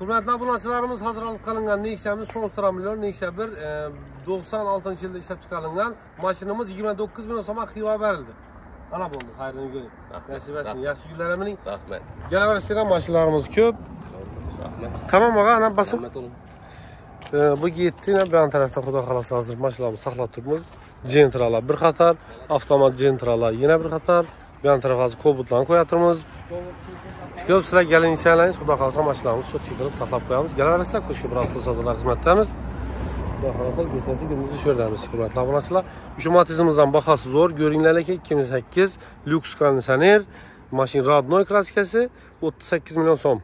Hürmetli abunəçilərimiz hazırlanıb qalınğan Nexia-miz son sıra milyon Nexia 1 e, 96-cı ildə işləb çıxarılğan maşınımız 29 min soma xiva verildi. Ana oldu, xeyrini görün. Rahmet, Nəsib etsin, günlər əminin. Rahmet. Gələ istəyirəm maşınlarımız köp. Rahmet. Tamam ağa, ana basın. Rahmet olun. E, bu getdi, nə bir tərəfdə xuda xalası hazır maşınlarımız saxlatdığımız Gentralar bir xatar, avtomat Gentralar yenə bir xatar. bu yon tarafasi kobutlarni qo'yatirmiz ish ko'p sizlar galinsiyalaringiz xudo xohlasa mashinalarimizni sotga qilib taxlab qo'yamiz kelaverasizlar ko'chki bir savdolar xizmatdamiz xudo xohlasa biznesni kunimizni shu yerdamiz hurmatli obunachilar ushbu matizimizdan bahosi zo'r. Ko'ringlar aka ikki ming sakkiz lyuks konditsioner mashina родной kraskasi o'ttiz sakkiz million so'm.